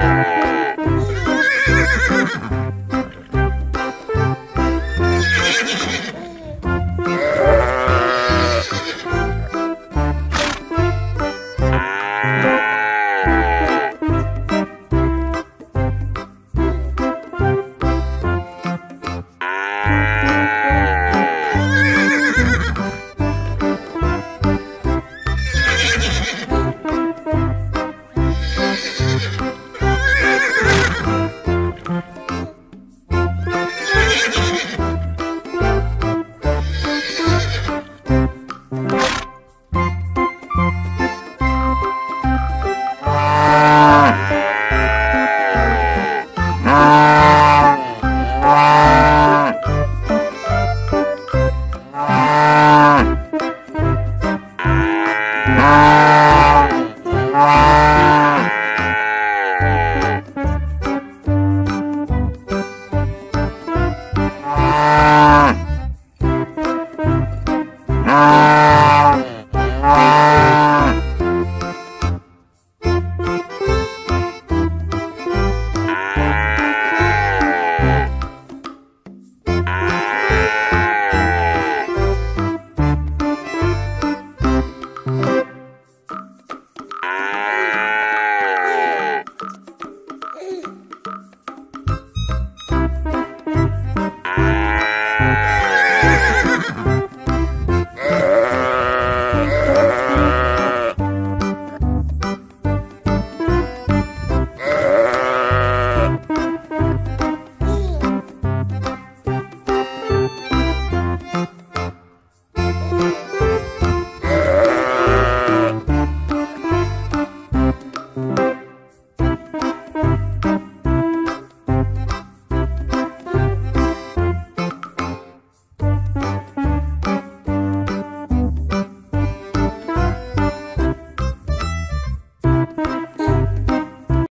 Bye. Ah!